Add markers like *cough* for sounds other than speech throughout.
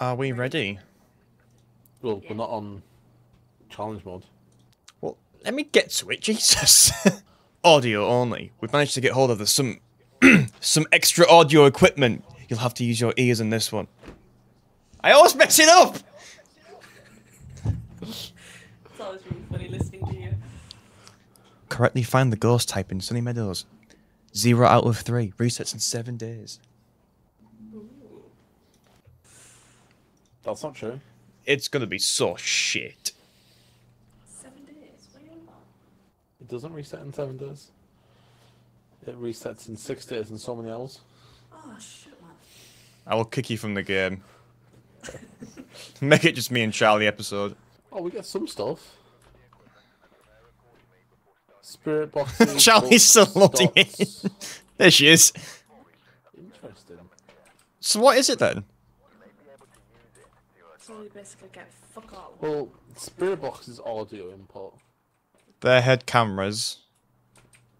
Are we ready? Well, we're not on challenge mode. Well, let me get to it, *laughs* Jesus. audio only. We've managed to get hold of the, some *clears throat* some extra audio equipment. You'll have to use your ears in this one. I always mess it up! *laughs* It's always really funny listening to you. Correctly find the ghost type in Sunny Meadows. Zero out of three. Resets in seven days. That's not true. It's gonna be so shit. Seven days. What you on? It doesn't reset in seven days. It resets in six days and so many hours. Oh shit, man. I will kick you from the game. *laughs* Make it just me and Charlie episode. Oh, we get some stuff. Spirit *laughs* boxes. Charlie's still books, loading in. There she is. Interesting. So what is it then? So we basically get fuck all. Well, Spirit box is audio input. Their head cameras.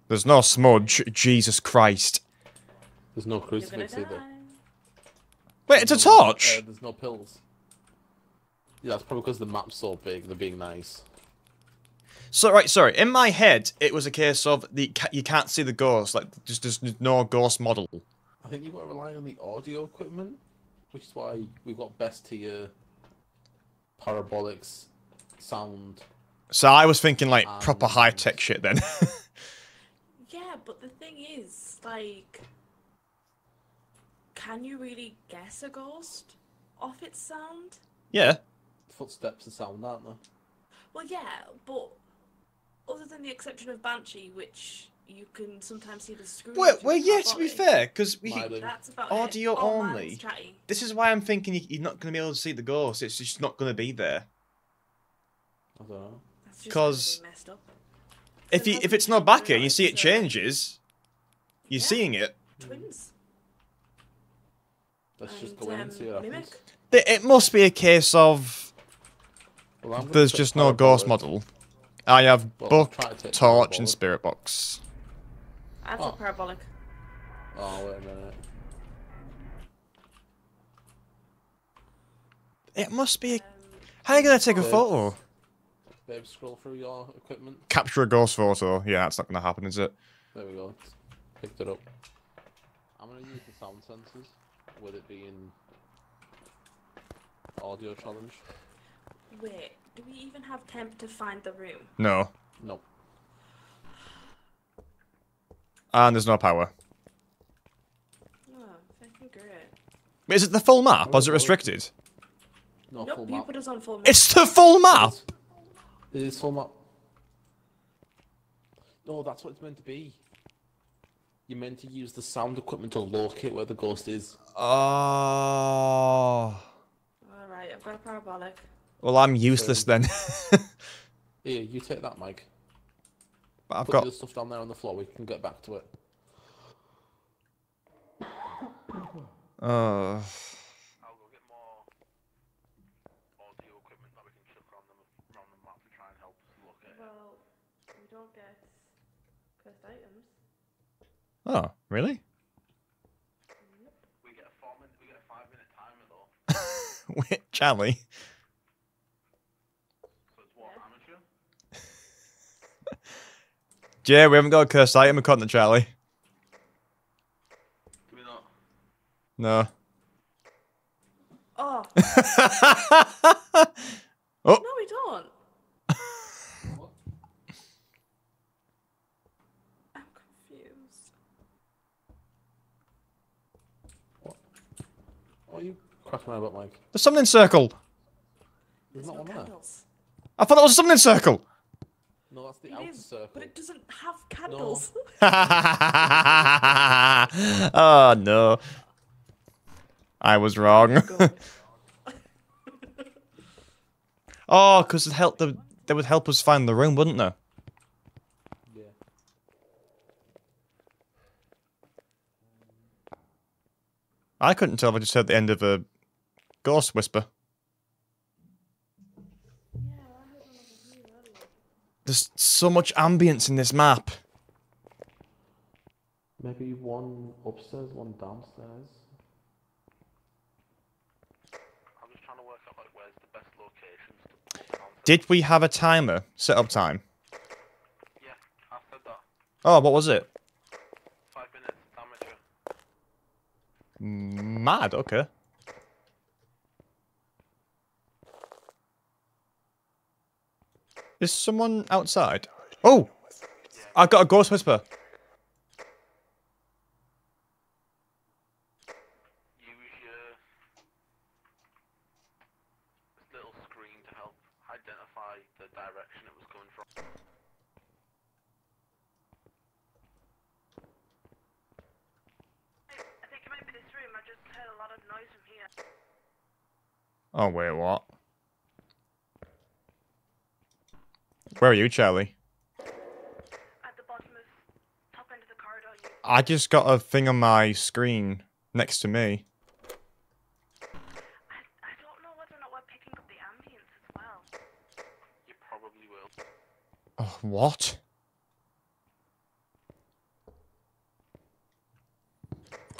There's no smudge. Jesus Christ. There's no You're crucifix die. either. Wait, it's a Uh, torch. there's no pills. Yeah, that's probably because the map's so big. They're being nice. So right, sorry. In my head, it was a case of the you can't see the ghost. Like just there's no ghost model. I think you've got to rely on the audio equipment, which is why we've got best tier parabolics sound. So I was thinking like proper Um, high tech shit then. *laughs* Yeah, but the thing is, like, can you really guess a ghost off its sound? yeah. Footsteps and sound, aren't they? Well, yeah, but other than the exception of Banshee, which you can sometimes see the screw. Well, well, yeah. To be fair, because we Milo. That's about Audio. Oh, only. mine's chatty. this is why I'm thinking you- you're not going to be able to see the ghost. It's just not going to be there. I don't know. That's just 'Cause- gonna be messed up. If you if it's not back here, you see it changes. You're Yeah. seeing it. Twins. Let's just go in um, and see what Mimic. happens. It it must be a case of Well, there's just no ghost parabolic. model. I have Well, book, to torch, and spirit box. I Oh. took parabolic. Oh, wait a minute. It must be. A, Um, how are you gonna take a photo? Babe, scroll through your equipment. Capture a ghost photo? Yeah, that's not gonna happen, is it? There we go. Picked it up. I'm gonna use the sound sensors with it being audio challenge. wait, do we even have temp to find the room? No. No. Ah, and there's no power. Oh, fucking great. But is it the full map, or is it restricted? No nope, full you map. put us on full. map. It's the full map. It is full map. No, that's what it's meant to be. You're meant to use the sound equipment to locate where the ghost is. Ah. Oh. Alright, I've got a parabolic. Well, I'm useless then. *laughs* Here, you take that, Mike. But I've Put got. the stuff down there on the floor. We can get back to it. Uh, I'll go get more audio equipment that we can chuck around the, around the map to try and help locate it. Well, we don't get cursed items. oh, really? We get a four minute, we get a five minute timer though. *laughs* Wait, Charlie. So it's what, amateur? Jay, we haven't got a cursed item according to Charlie. Do we not? No. Oh, *laughs* oh, no, we don't. What? I'm confused. What are you cracking on about, Mike? the summoning circle. There's There's not no one there. I thought that was a summoning circle. No, that's the It outer is, circle. but it doesn't have candles. *laughs* *laughs* oh no. I was wrong. Go. oh, because *laughs* oh, it helped the they would help us find the room, wouldn't they? Yeah. I couldn't tell if I just heard the end of a ghost whisper. There's so much ambience in this map. Maybe one upstairs, one downstairs. I'm just trying to work Out, like, where's the best location. Did we have a timer? Set up time? Yeah, I said that. Oh, what was it? Five minutes, amateur. Mad, okay. Is someone outside? Oh, I got a ghost whisper. Use your this little screen to help identify the direction it was coming from. I think it might be this room. I just heard a lot of noise from here. Oh wait, what? Where are you, Charlie? At the bottom of top end of the corridor. You, I just got a thing on my screen next to me. I, I don't know whether or not we're picking up the ambience as well. You probably will. Oh, what?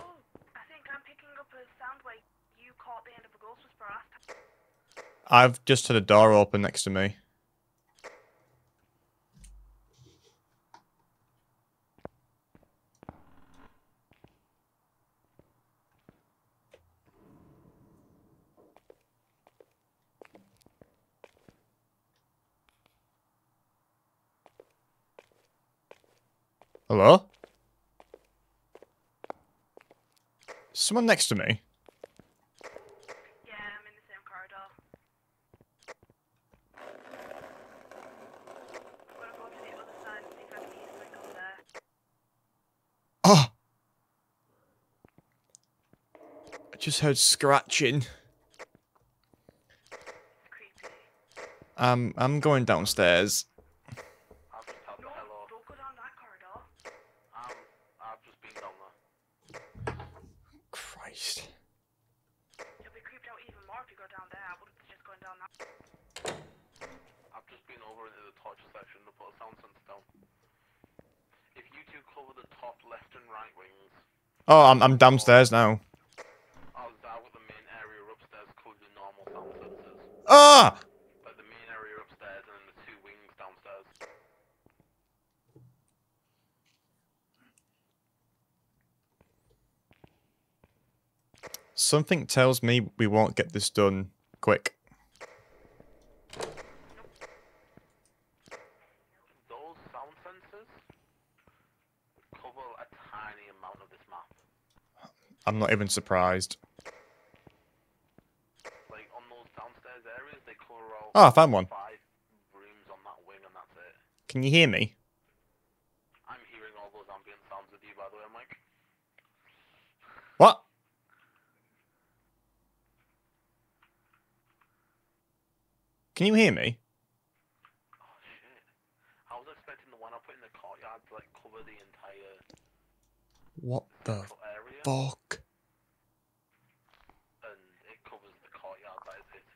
Oh, I think I'm picking up a sound where you caught the end of a ghost whisper last time. I've just had a door open next to me. Hello? Someone next to me? Yeah, I'm in the same corridor. Go to the other side and see if I can hear something up there. Oh! I just heard scratching. It's creepy. Um, I'm going downstairs. I've just had the No, hello. don't go down that corridor. Um, I've just been down there. Christ. You'll be creeped out even more if you go down there. I wouldn't suggest going down that. I've just been over into the torture section to put a sound sensor down. If you two cover the top left and right wings, Oh, I'm, I'm downstairs now. I'll start with the main area upstairs called your normal sound sensors. Ah! Like the main area upstairs and then the two wings downstairs. Something tells me we won't get this done quick. Those sound sensors cover a tiny amount of this map. I'm not even surprised. Like on those downstairs areas, they cover all Oh, ah, I found one. five rooms on that wing, and that's it. Can you hear me? I'm hearing all those ambient sounds with you, by the way, Mike. What? Can you hear me? Oh shit! I was expecting the one I put in the courtyard to like cover the entire What the central area, fuck? and it covers the courtyard. That is it.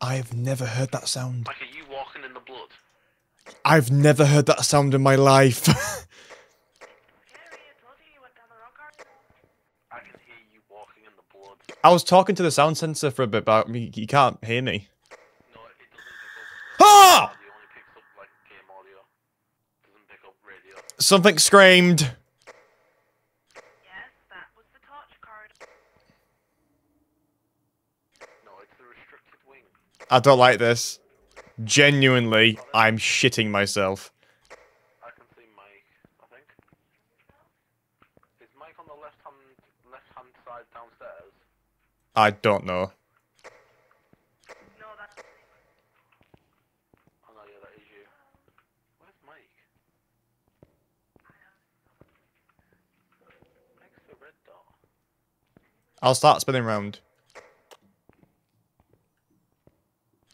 I've never heard that sound. Like, are you walking in the blood? I've never heard that sound in my life. I told you you went down the wrong corridor. I can hear you walking in. I was talking to the sound sensor for a bit, but you you can't hear me. No, it doesn't pick up. Ah! Audio only picks up like game audio. Doesn't pick up radio. Something screamed. Yes, that was the torture corridor. No, it's the restricted wing. I don't like this. Genuinely, I'm shitting myself. I can see Mike. I think. Is Mike on the left hand left hand side downstairs? I don't know. No, that's Oh no, yeah, that is you. Where's Mike? Mike's the red dot. I'll start spinning round.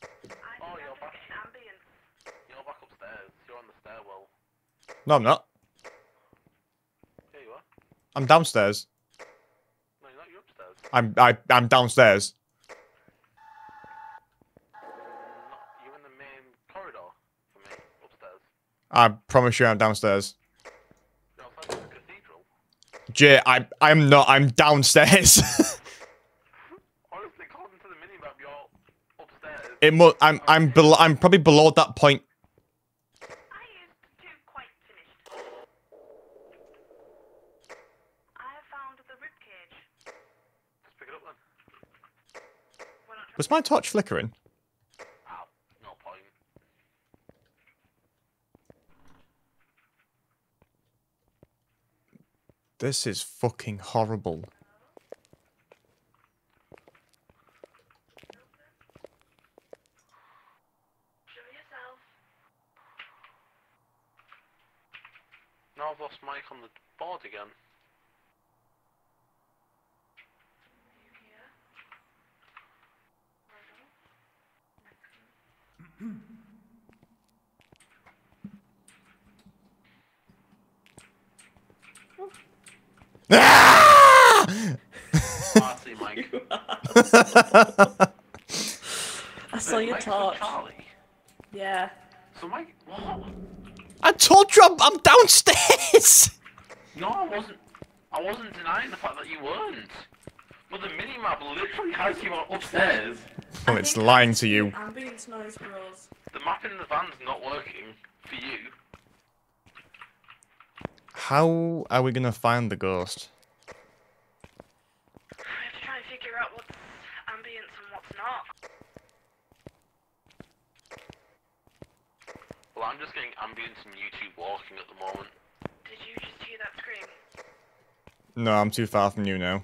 I Oh, think you're I'm back. just getting ambience. You're back upstairs. You're on the stairwell. No, I'm not. Here you are. I'm downstairs. No, you're not. You're upstairs. I'm I, I'm downstairs. You're in the main corridor for me. Upstairs. I promise you, I'm downstairs. You're outside the cathedral. Jay, I I'm not. I'm downstairs. *laughs* Honestly, according to the minimap, you're It mu- I'm I'm bel- I'm probably below that point. I used two quite finished. I have found the ribcage. Let's pick it up then. Why not try- Was my torch flickering? This is fucking horrible. Now I've lost Mike on the board again. Ah! I Mike. *laughs* I saw your Mike's with torch. Charlie. Yeah. So Mike, what? I told you I'm, I'm downstairs. No, I wasn't. I wasn't denying the fact that you weren't. But the mini map literally has you on upstairs. Oh, it's lying to you. Ambience noise grows. The map in the van's not working for you. How are we gonna find the ghost? I have to try and figure out what's ambience and what's not. Well, I'm just getting ambience and YouTube walking at the moment. Did you just hear that scream? No, I'm too far from you now.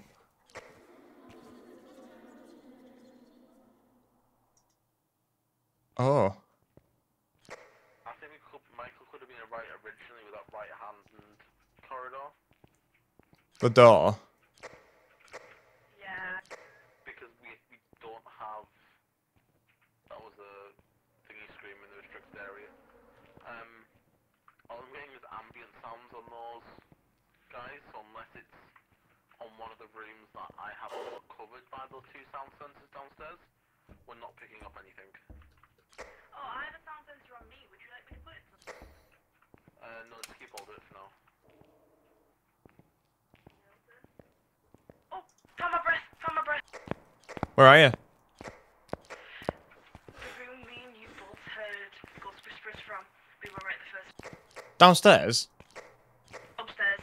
Oh, I think we could, Michael could have been a right originally with that right hand and corridor. the door. Yeah. Because we, we don't have. That was a thingy scream in the restricted area. Um, all I'm getting is ambient sounds on those guys, so unless it's on one of the rooms that I have got covered by those two sound sensors downstairs, we're not picking up anything. Oh, I have a sound sensor on me. Would you like me to put it? Uh, no, just keep hold of it for now. Oh, found my breath. Found my breath. Where are you? The room me and you both heard ghost whispers from. We were right the first. Downstairs. Upstairs.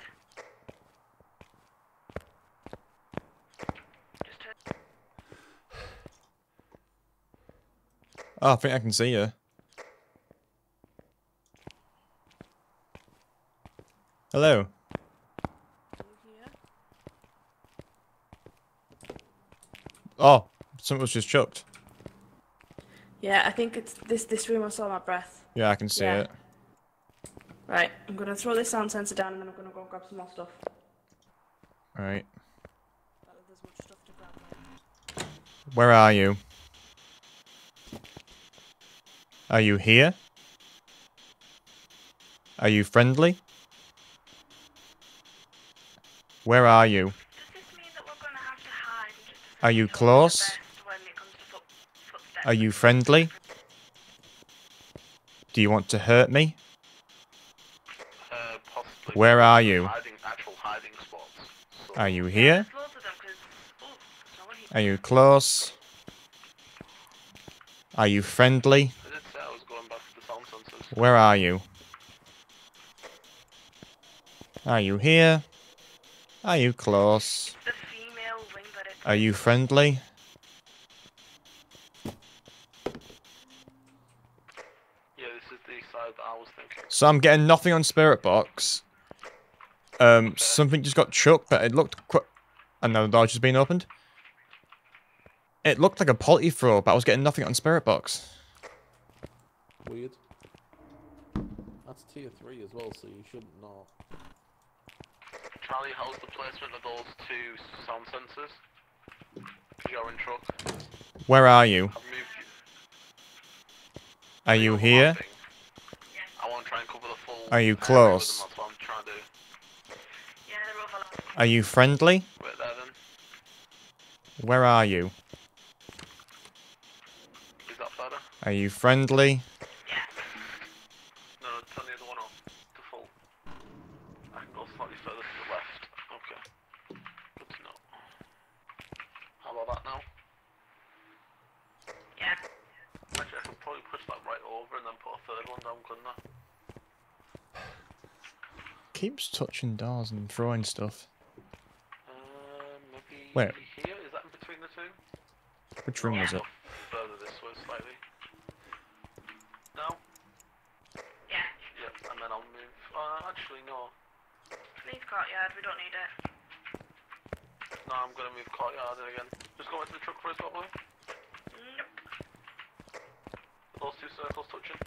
Just heard. Oh, I think I can see you. Hello. Oh, something was just chucked. Yeah, I think it's this this room. I saw my breath. Yeah, I can see Yeah. it. Right, I'm gonna throw this sound sensor down and then I'm gonna go and grab some more stuff. Right. Not that there's much stuff to grab. Right? Where are you? Are you here? Are you friendly? Where are you? Are you close? Are you friendly? Do you want to hurt me? Where are you? Are you here. Are you close? Are you friendly? I did say I was going back to the sound sensors. Where are you? Are you here? Are you close? The female wing that it. Are you friendly? Yeah, this is the side that I was thinking. So I'm getting nothing on Spirit Box. Um, something just got chucked, but it looked quite. And now the door just been opened. It looked like a poly throw, but I was getting nothing on Spirit Box. Weird. That's tier 3 as well, so you shouldn't know. Charlie, how's the placement of those two sound sensors? You're in truck. Where are you? I've moved you. Are you here? I want to try and cover the full. Are you close? them, That's what I'm trying to. Yeah, they're overlapping. Are you friendly? Wait there then. Where are you? Is that better? Are you friendly? Yeah. No, no, turn the other one up to full. I can go slightly further to the left. Okay. Good to know. How about that now? Yeah. and then put a third one down, couldn't I? Keeps touching doors and throwing stuff. Uh, maybe Where? here? Is that in between the two? Which room was it? Or Further this way slightly. No? Yeah. Yep, and then I'll move. Uh, actually, no. Leave courtyard, we don't need it. No, I'm gonna move courtyard again. Just go into the truck for us, probably. Nope. Those two circles touching.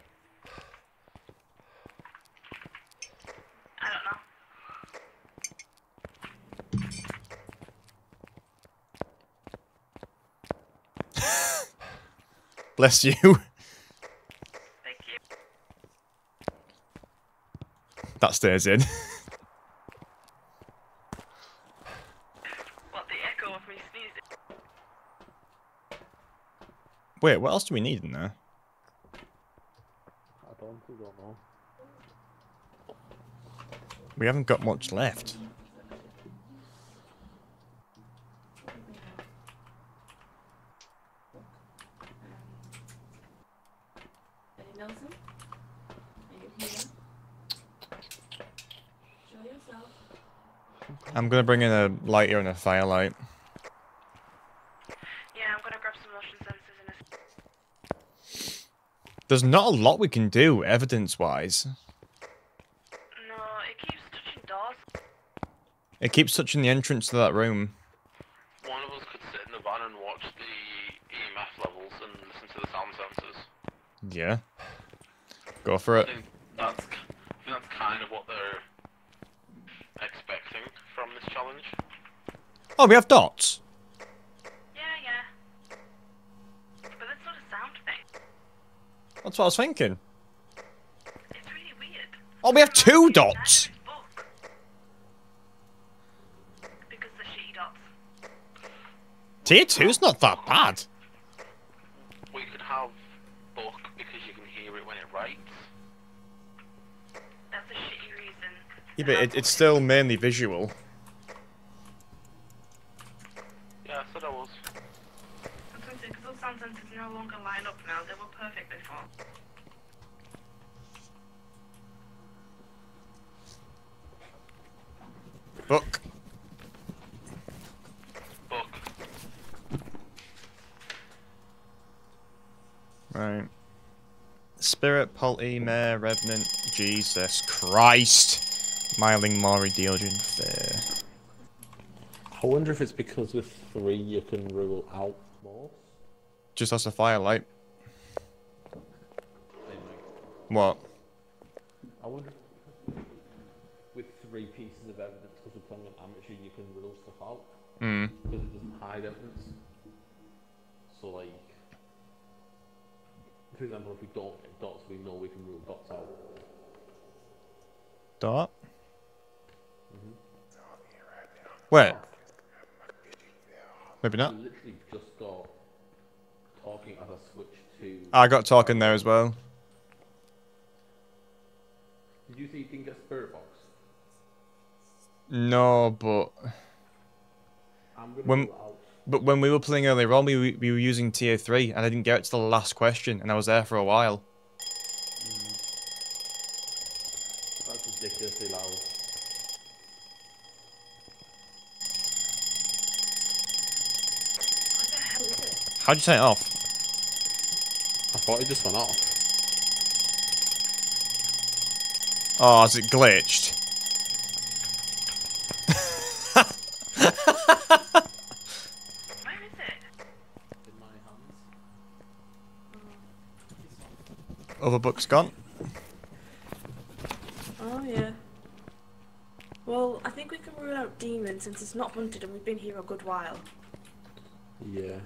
I don't know. Bless you. *laughs* Thank you. that stays in. *laughs* What, the echo of me sneezing? Wait, what else do we need in there? I don't, I don't know. We haven't got much left. Eddie Nelson? Are you here? Show yourself. I'm gonna bring in a lighter and a firelight. Yeah, I'm gonna grab some motion sensors in a There's not a lot we can do, evidence-wise. No, it keeps touching doors. It keeps touching the entrance to that room. One of us could sit in the van and watch the EMF levels and listen to the sound sensors. Yeah. Go for I it. think that's, k- I think that's kind of what they're expecting from this challenge. Oh, we have dots. Yeah, yeah. But that's not a sound thing. That's what I was thinking. It's really weird. Oh, we have two dots. Book. Because the shitty dots. Tier two's not that bad. We could have book because you can hear it when it writes. That's a shitty reason. Yeah, but it, it's still mainly visual. Yeah, I said I was. That's what I'm saying, 'cause those sound sensors no longer line up now. They were perfect before. Book. Book. Right. Spirit, Polty, Mare, Revenant, Jesus Christ. Myling, Moroi, Deogen, Fair. I wonder if it's because with three you can rule out more. Just as a firelight. What? I wonder if with three pieces of evidence, because we're you can rule stuff out. Hmm. Because it doesn't hide evidence. So, like, for example, if we don't get dots, we know we can rule dots out. Dot? Where? Maybe not. We literally just got talking as I switched to. I got talking there as well. Did you see you can get Spirit Box? No, but When- but when we were playing earlier on, we, we were using tier three, and I didn't get it to the last question, and I was there for a while. Mm. That's ridiculously loud. What the hell is it? How'd you turn it off? I thought it just went off. Oh, is it glitched? Where is it? In my hands. Other book's gone. Oh, yeah. Well, I think we can rule out demons since it's not hunted and we've been here a good while. Yeah.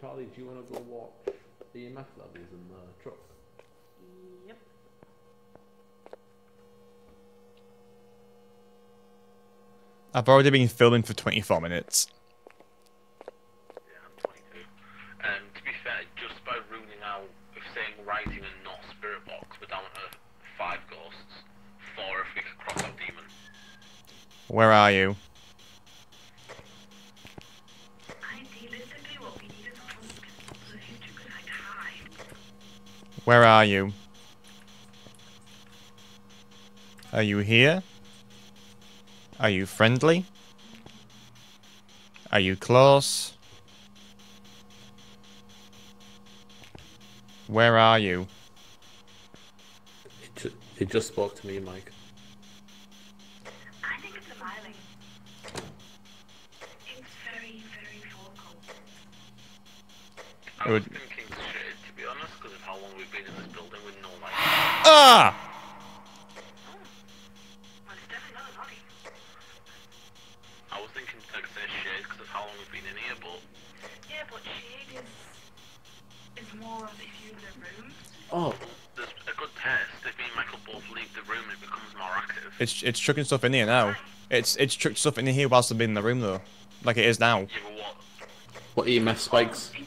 Charlie, do you want to go watch the EMF levels in the truck? Yep. I've already been filming for 24 minutes. Yeah, I'm 22. Um, to be fair, just by ruling out, if saying writing and not spirit box, we're down to five ghosts. Four if we could cross out demon. Where are you? Idealistically, what we need is a husk so the future could like hide. Where are you? Are you here? Are you friendly? Are you close? Where are you? He just spoke to me, Mike. I was would- thinking shit, to be honest, because of how long we've been in this building with no light. Ah! It's definitely not a Noddy. I was thinking like say shade because of how long we've been in here, but Yeah, but Shade is is more of if you're in the room. Oh, there's a good test. If me and Michael both leave the room, it becomes more active. It's it's chucking stuff in here now. It's it's chucked stuff in here whilst I've been in the room though, like it is now. Yeah, but what? what EMF spikes? It,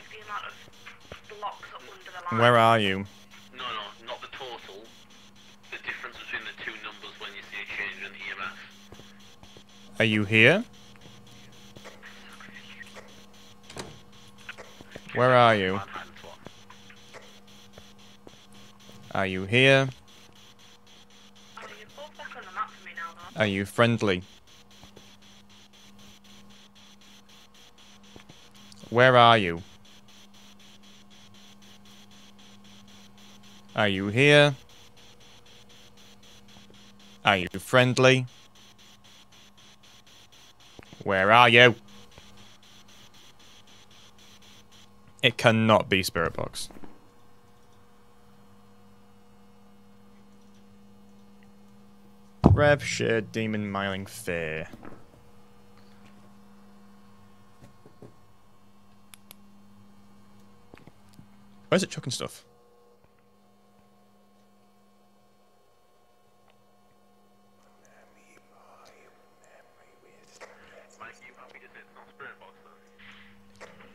Like the amount of blocks under the line? Where are you? No, no, not the total. The difference between the two numbers when you see a change in E EMF. Are you here? Where are you? Bad hands one. Are you here? You're both back on the map for me now, though. Are you friendly? Where are you? Are you here? Are you friendly? Where are you? It cannot be Spirit Box. Rev, Shade, Demon, Myling, Fair. Where's it chucking stuff?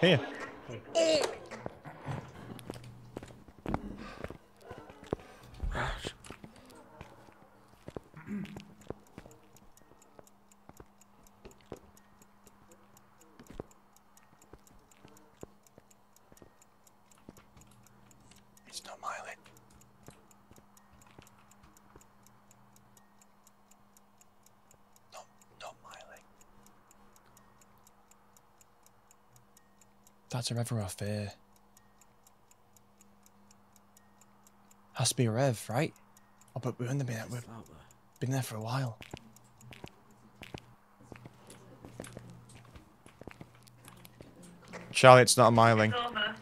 Venha. That's a Rev or a Fear. Has to be a Rev, right? Oh, but we've only been, we've been there for a while. Charlie, it's not a Myling. It's.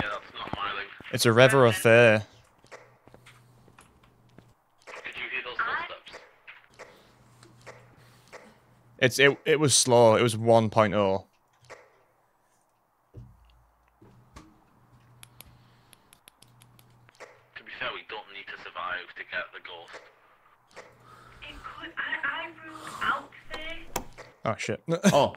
Yeah, that's not Myling. It's a Rev or a Fair. Did you hear those footsteps? It's it it was slow. It was oh. 1.0. 那哦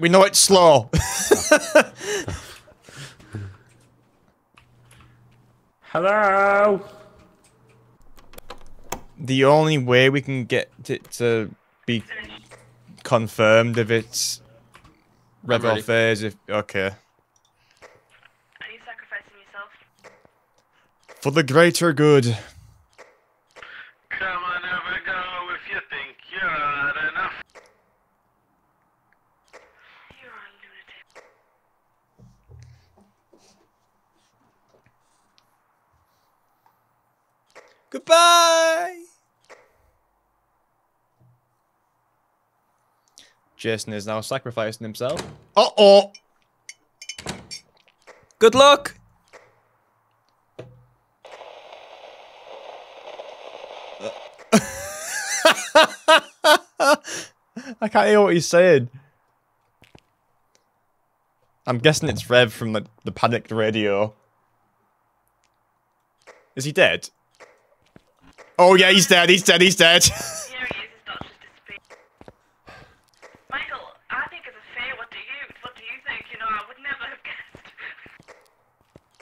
we know it's slow. *laughs* Hello. the only way we can get it to be confirmed if it's Rev ready. or phase if okay. Are you sacrificing yourself? For the greater good. Come on, have a go if you think you're hard enough. You're a lunatic. Goodbye! Jason is now sacrificing himself. Uh oh! Good luck! *laughs* I can't hear what he's saying. I'm guessing it's Rev from the, the panicked radio. Is he dead? Oh yeah, he's dead, he's dead, he's dead. *laughs* Here he is, his daughter's disappeared. Michael, I think it's a it's a do you? What do you think? You know, I would never have guessed.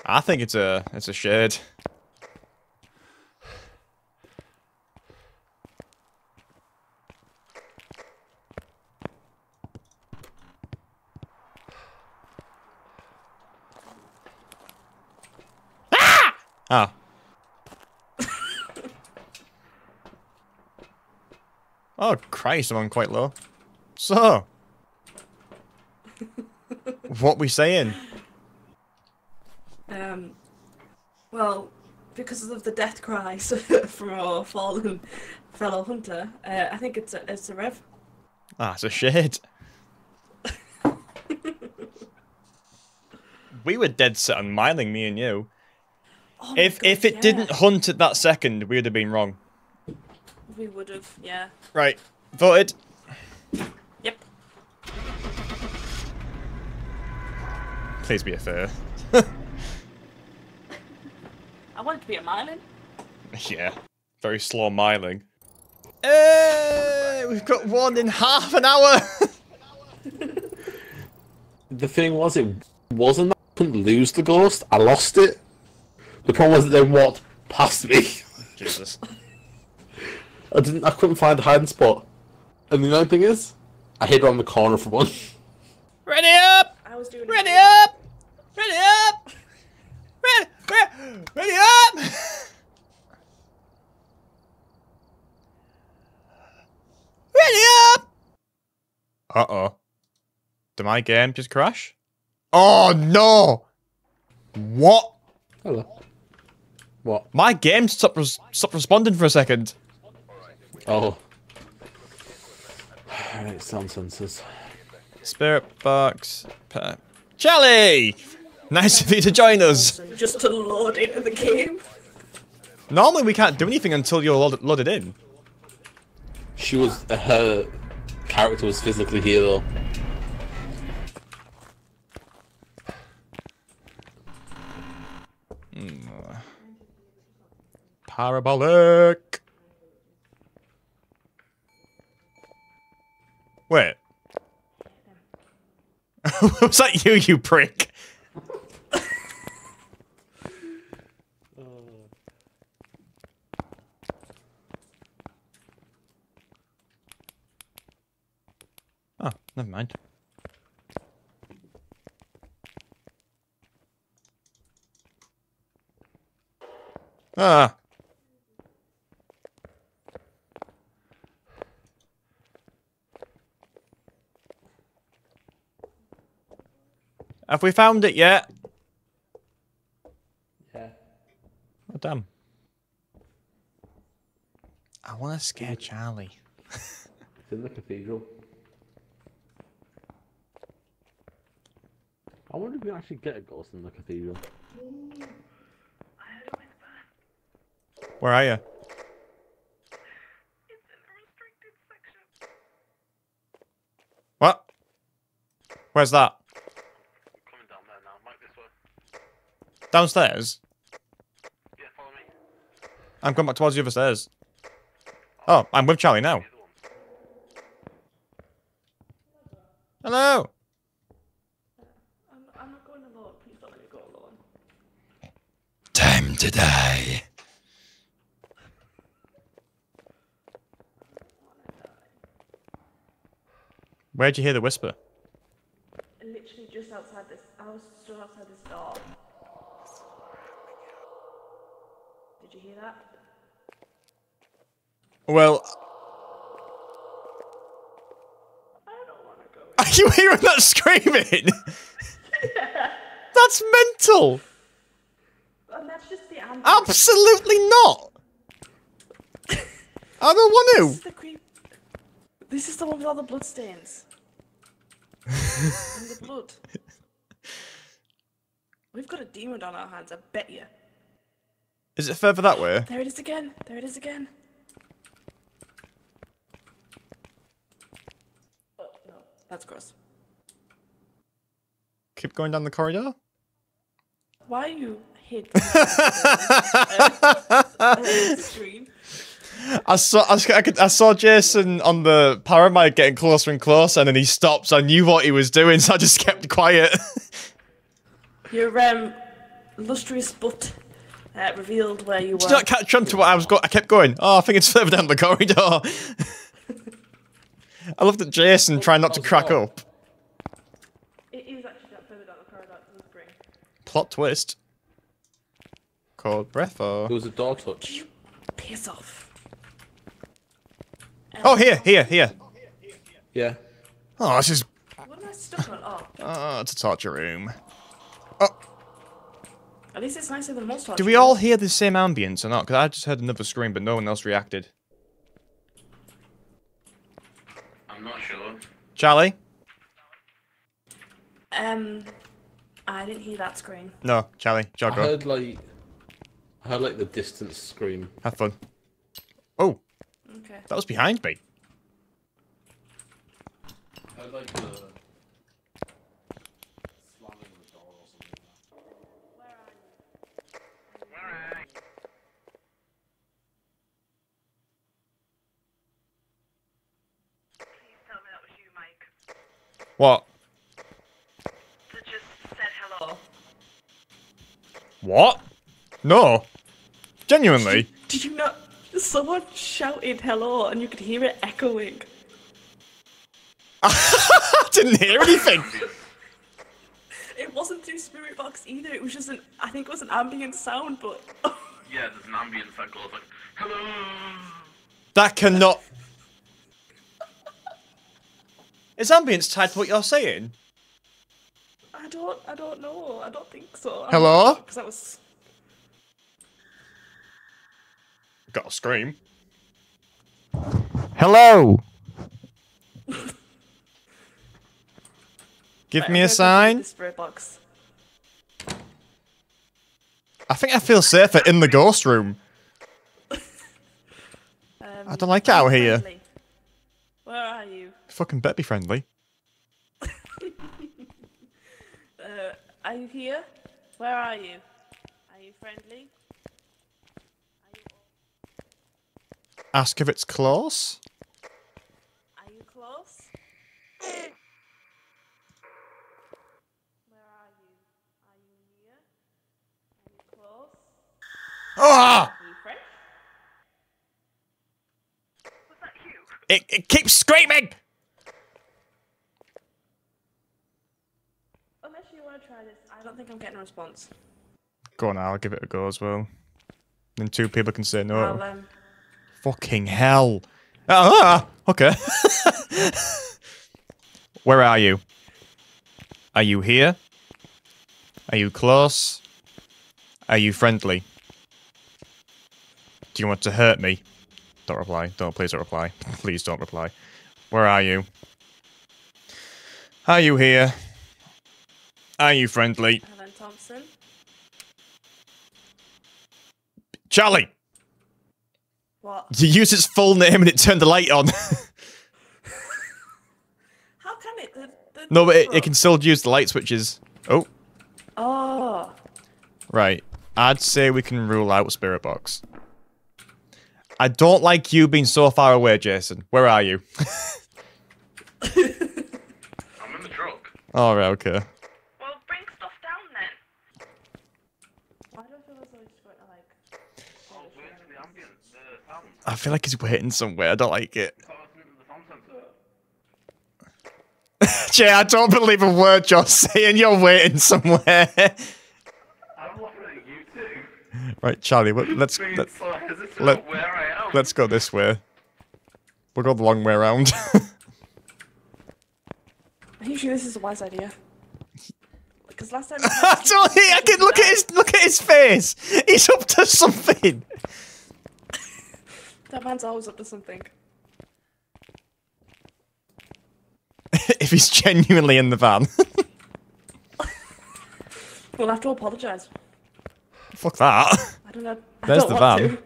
I think it's a it's a shade. Ah! Christ, quite low. So, *laughs* what we saying? Um, well, because of the death cries *laughs* from our fallen fellow hunter, uh, I think it's a it's a rev. Ah, it's a shade. *laughs* we were dead set on Myling, me and you. Oh If God, if it yeah. didn't hunt at that second, we would have been wrong. we would have. Yeah. Right, voted. Yep. Please be a fair. *laughs* I want it to be a Mylan. *laughs* yeah, very slow Myling. Hey, we've got one in half an hour. *laughs* The thing was, it wasn't that I couldn't lose the ghost. I lost it. The problem was that they walked past me. Jesus. I didn't. I couldn't find a hiding spot. And the only thing is, I hid around the corner for one. Ready up! I was doing. Ready up! Ready up! Ready, ready, ready up! Ready up! Uh oh. Did my game just crash? Oh no! What? Hello. What? My game stopped, res- stopped responding for a second. Oh. Right, sound sensors. Spirit box. Pa- Charlie! Nice of you to join us. Just to load into the game. Normally we can't do anything until you're loaded, loaded in. She was. Uh, her character was physically here though. Hmm. Parabolic. Wait. *laughs* Was that you, you prick? Oh, never mind. Ah. Have we found it yet? Yeah. Oh, damn. I want to scare Charlie. It's in the cathedral. I wonder if we actually get a ghost in the cathedral. Where are you? It's in the restricted section. What? Where's that? Downstairs? Yeah, follow me. I'm going back towards the other stairs. Oh, I'm with Charlie now. Hello. I'm, I'm not going alone. Please don't let me go alone. Time to die. Where'd you hear the whisper? Literally just outside this. I was just outside this door. You hear that? Well, I don't want to go. *laughs* are you hearing that screaming? *laughs* That's mental. And that's just the ambulance. Absolutely not. I don't want to. This is the creep. This is the one with all the blood stains. *laughs* and the blood. We've got a demon on our hands, I bet you. Is it further that way? There it is again. There it is again. Oh, no. That's gross. Keep going down the corridor. Why are you hid? *laughs* I saw I, I could, I saw Jason on the paramide getting closer and closer, and then he stops. I knew what he was doing, *laughs* so I just kept quiet. *laughs* Your um, lustrous butt uh, revealed where you were. Did not catch on to what I was going. I kept going. Oh, I think it's *laughs* further down the corridor. *laughs* I looked at Jason trying not to crack up. It is actually that further down the corridor to the spring. Plot twist. Cold breath or There was a door touch. You piss off. oh here here here. Yeah. Oh, this is What am I stuck on? Oh, oh, it's a torture room. At least it's nicer than most Do we all hear the same ambience or not? Because I just heard another scream, but no one else reacted. I'm not sure. Charlie? Um, I didn't hear that scream. No, Charlie. I on. heard like I heard like the distance scream. Have fun. Oh, Okay. that was behind me. I heard like the slamming the door or something. Please tell me that was you, Mike. What? That just said hello. What? No. Genuinely. Did you not? Someone shouted hello and you could hear it echoing. I *laughs* didn't hear anything. *laughs* It wasn't through Spirit Box either. It was just an. I think it was an ambient sound, but. *laughs* Yeah, there's an ambient that goes like, hello. That cannot. Is ambience tied to what you're saying? I don't. I don't know. I don't think so. Hello? Because that was. Got a scream. Hello. *laughs* Give Right, me I'm a gonna go sign. to The Spirit Box. I think I feel safer in the ghost room. *laughs* Um, I don't like it out here. friendly. Where are you? Fucking bet be friendly. *laughs* Uh, are you here? Where are you? Are you friendly? Are you, Ask if it's close. are you close? Where are you? Are you near? Are you close? Ah! Are you friend? Was that you? It, it keeps screaming! Unless you want to try this, I don't think I'm getting a response. Go on, I'll give it a go as well. Then two people can say no. I'll, um, Fucking hell. Ah, okay. *laughs* Where are you? Are you here? Are you close? Are you friendly? Do you want to hurt me? Don't reply. Don't please don't reply. *laughs* Please don't reply. Where are you? Are you here? Are you friendly? Helen Thompson. Charlie! What? You used its full name and it turned the light on. *laughs* How can it? The, the no, but it, it oh. can still use the light switches. Oh, Oh. right. I'd say we can rule out Spirit Box. I don't like you being so far away, Jason. Where are you? *laughs* I'm in the truck. All right, okay. Well, bring stuff down then. Why do I feel as though he's just going to like. Oh, wait for the ambient, the sound. I feel like he's waiting somewhere. I don't like it. So I was listening to the sound sensor. Jay, I don't believe a word you're saying. You're waiting somewhere. I'm looking at you too. right, Charlie. Let, let's let, so let, where I am. let's go this way. We'll go the long way around. *laughs* Are you sure this is a wise idea? Because last time. *laughs* I don't I can look at his look at his face. He's up to something. That man's always up to something. *laughs* if he's genuinely in the van. *laughs* We'll have to apologise. Fuck that. I don't know. I There's don't the want van.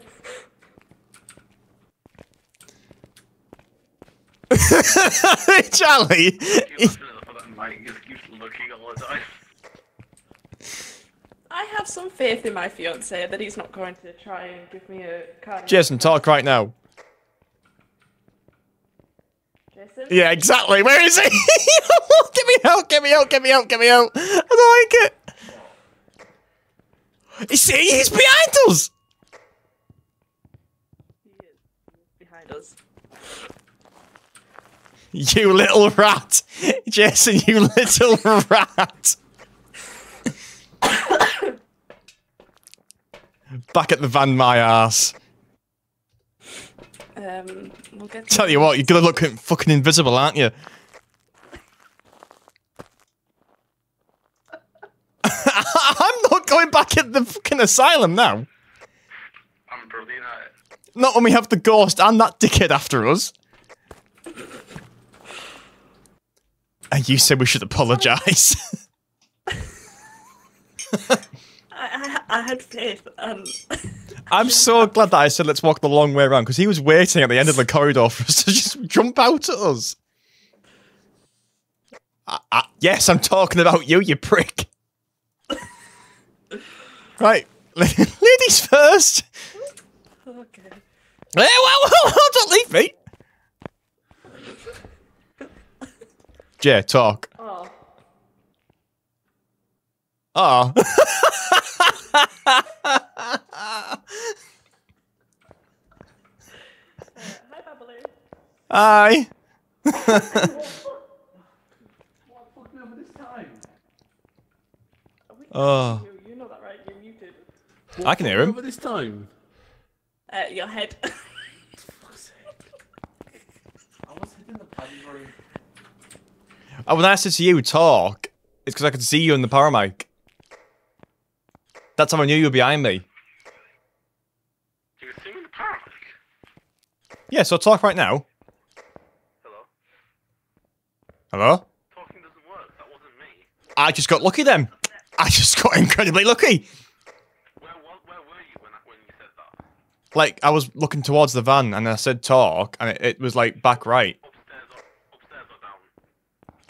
to. *laughs* Charlie. You're looking at the that Mike is keeps looking all the time. I have some faith in my fiance that he's not going to try and give me a card. Jason, talk right now. Jason? Yeah, exactly. Where is he? *laughs* get me out, get me out, get me out, get me out. I don't like it. You see, he's behind us. He is behind us. You little rat. Jason, you *laughs* little rat. Back at the van, my ass. Um, we'll get. Tell you what, you're gonna look fucking invisible, aren't you? *laughs* I'm not going back at the fucking asylum now. I'm probably not. Not when we have the ghost and that dickhead after us. And you said we should apologise. *laughs* I, I, I had faith, um, and *laughs* I'm so glad that I said let's walk the long way around because he was waiting at the end of the corridor for us to *laughs* just jump out at us. I, I, yes, I'm talking about you, you prick. *laughs* right, ladies first. okay. Hey, whoa, whoa, whoa, don't leave me. Jay, talk. Oh, Oh. Hi, Babylon. Hi. What fucked me over this time? Oh. You, you know that, right? You're muted. I can hear him. Over this time. Uh, your head. *laughs* I was hitting the padding room. Oh, when I said to you, talk, it's because I could see you in the power mic. That's how I knew you were behind me. You me in the park. Yeah, so talk right now. Hello? Hello? Talking doesn't work. That wasn't me. I just got lucky then. I just got *laughs* incredibly lucky. Where, where, where were you when, when you said that? Like, I was looking towards the van and I said talk, and it, it was like back right. Upstairs or, upstairs or down?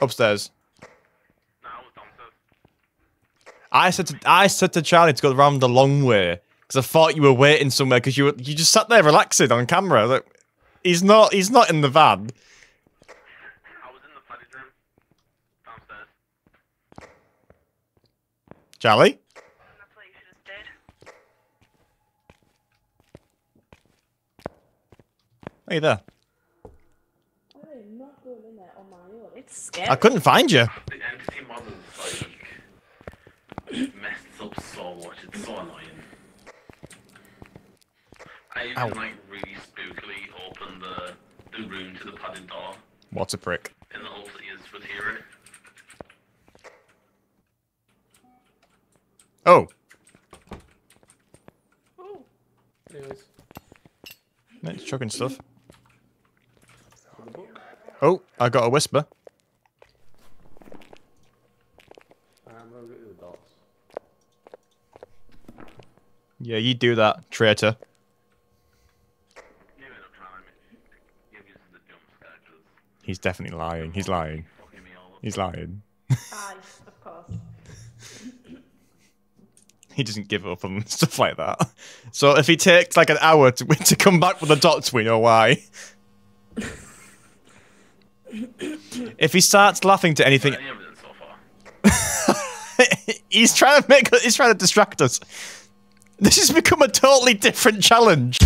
Upstairs. No, I was downstairs. I said to I said to Charlie to go around the long way because I thought you were waiting somewhere because you were, you just sat there relaxing on camera. Like, he's not he's not in the van. In the padded room. Downstairs. Charlie, That's what you should have are you there? I'm not going in there on oh my own. It's scary. I couldn't find you. The entity model's like messed up so much. It's so annoying. I even Ow. like really spookily opened the the room to the padded door What a prick. in the hopes that you would hear it. Oh, Ooh. Anyways. it's chugging stuff. Oh, I got a whisper. I'm gonna get the dots. Yeah, you do that, traitor. You end up trying to give you the jump scare 'cause He's definitely lying. He's lying. fucking me all up. He's lying. Of *laughs* course. He doesn't give up on *laughs* stuff like that. So if he takes like an hour to *laughs* to come back with the dots, we know why. if he starts laughing to anything, Any so far? he's trying to make he's trying to distract us. This has become a totally different challenge.